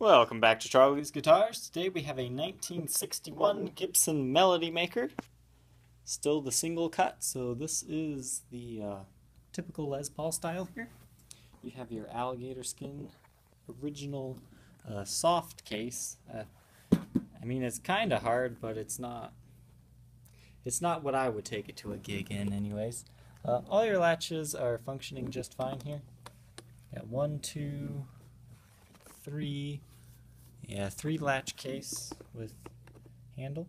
Welcome back to Trogly's Guitars. Today we have a 1961 Gibson Melody Maker. Still the single cut, so this is the uh, typical Les Paul style here. You have your alligator skin original uh, soft case. Uh, I mean, it's kind of hard, but it's not. It's not what I would take it to a gig in, anyways. Uh, all your latches are functioning just fine here. Got one, two, three, yeah, three latch case with handle.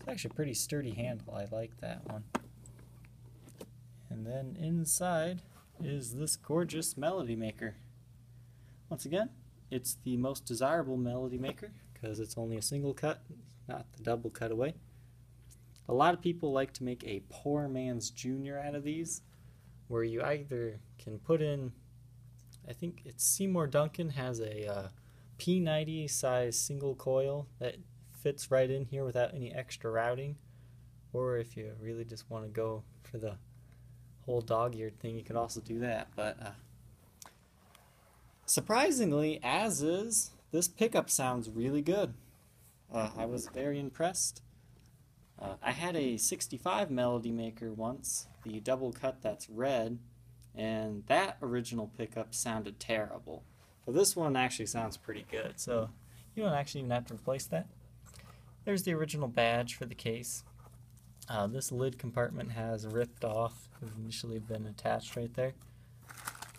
It's actually a pretty sturdy handle. I like that one. And then inside is this gorgeous melody maker. Once again, it's the most desirable melody maker because it's only a single cut, not the double cutaway. A lot of people like to make a poor man's junior out of these, where you either can put in I think it's Seymour Duncan has a uh, P90 size single coil that fits right in here without any extra routing. Or if you really just want to go for the whole dog-eared thing, you could also do that. But uh, surprisingly, as is, this pickup sounds really good. Uh, I was very impressed. Uh, I had a 65 Melody Maker once, the double cut that's red, and that original pickup sounded terrible. But this one actually sounds pretty good, so you don't actually even have to replace that. There's the original badge for the case. Uh, this lid compartment has ripped off, initially been attached right there.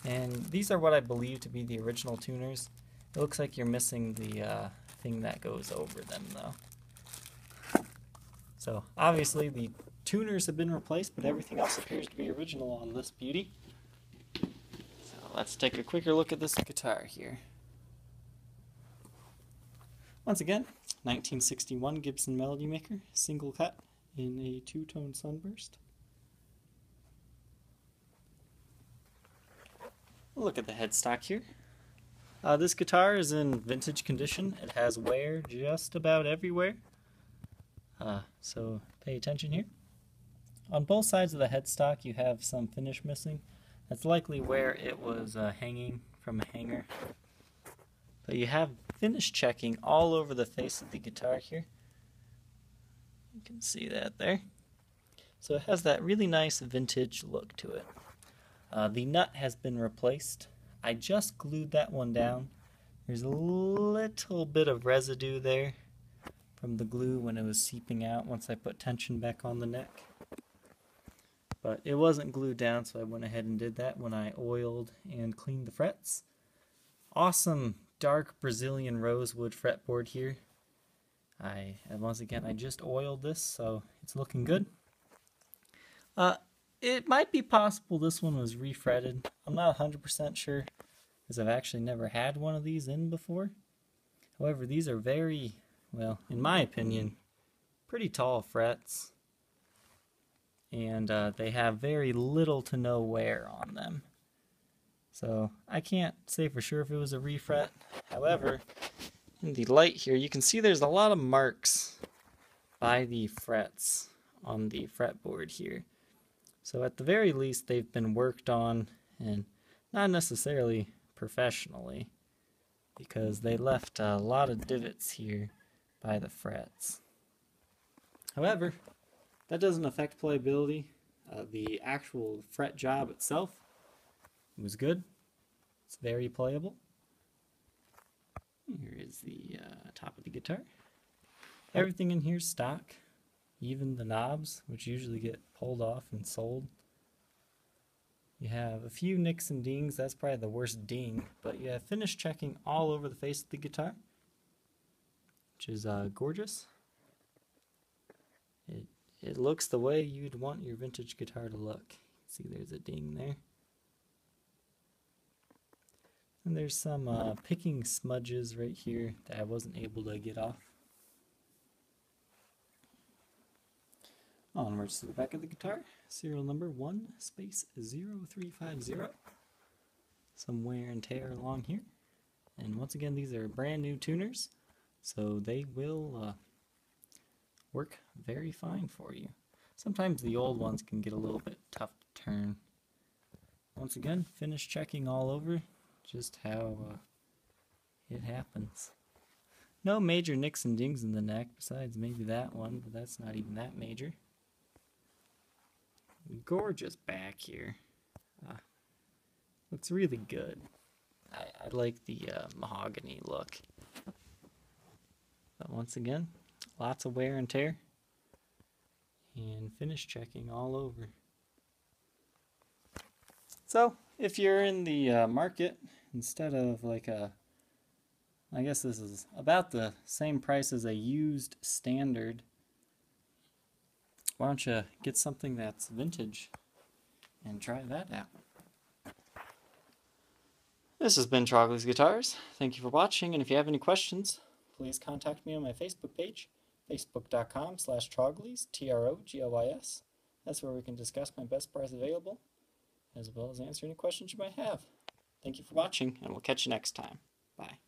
And these are what I believe to be the original tuners. It looks like you're missing the uh, thing that goes over them though. So obviously the tuners have been replaced, but everything else appears to be original on this beauty let's take a quicker look at this guitar here. Once again, 1961 Gibson Melody Maker, single cut in a two-tone sunburst. Look at the headstock here. Uh, this guitar is in vintage condition. It has wear just about everywhere. Uh, so pay attention here. On both sides of the headstock you have some finish missing. That's likely where it was uh, hanging from a hanger. But you have finished checking all over the face of the guitar here. You can see that there. So it has that really nice vintage look to it. Uh, the nut has been replaced. I just glued that one down. There's a little bit of residue there from the glue when it was seeping out once I put tension back on the neck. But it wasn't glued down, so I went ahead and did that when I oiled and cleaned the frets. Awesome dark Brazilian rosewood fretboard here. I once again I just oiled this, so it's looking good. Uh, it might be possible this one was refretted. I'm not 100% sure, because I've actually never had one of these in before. However, these are very, well, in my opinion, pretty tall frets and uh, they have very little to no wear on them. So I can't say for sure if it was a refret. However, in the light here, you can see there's a lot of marks by the frets on the fretboard here. So at the very least, they've been worked on and not necessarily professionally because they left a lot of divots here by the frets. However, that doesn't affect playability. Uh, the actual fret job itself was good. It's very playable. Here is the uh, top of the guitar. Everything in here is stock, even the knobs, which usually get pulled off and sold. You have a few nicks and dings, that's probably the worst ding, but you have finish checking all over the face of the guitar, which is uh, gorgeous. It looks the way you'd want your vintage guitar to look. See, there's a ding there. And there's some uh, picking smudges right here that I wasn't able to get off. Onwards to the back of the guitar, serial number 1 space 0350. Some wear and tear along here. And once again, these are brand new tuners, so they will uh, work very fine for you. Sometimes the old ones can get a little bit tough to turn. Once again, finish checking all over just how uh, It happens. No major nicks and dings in the neck, besides maybe that one, but that's not even that major. Gorgeous back here. Ah, looks really good. I, I like the uh, mahogany look. But once again, lots of wear and tear. And finish checking all over. So, if you're in the uh, market, instead of like a, I guess this is about the same price as a used standard, why don't you get something that's vintage and try that out. This has been Trogly's Guitars. Thank you for watching, and if you have any questions, please contact me on my Facebook page, facebook.com slash Trogly's, T-R-O-G-L-Y-S. That's where we can discuss my best price available, as well as answer any questions you might have. Thank you for watching, and we'll catch you next time. Bye.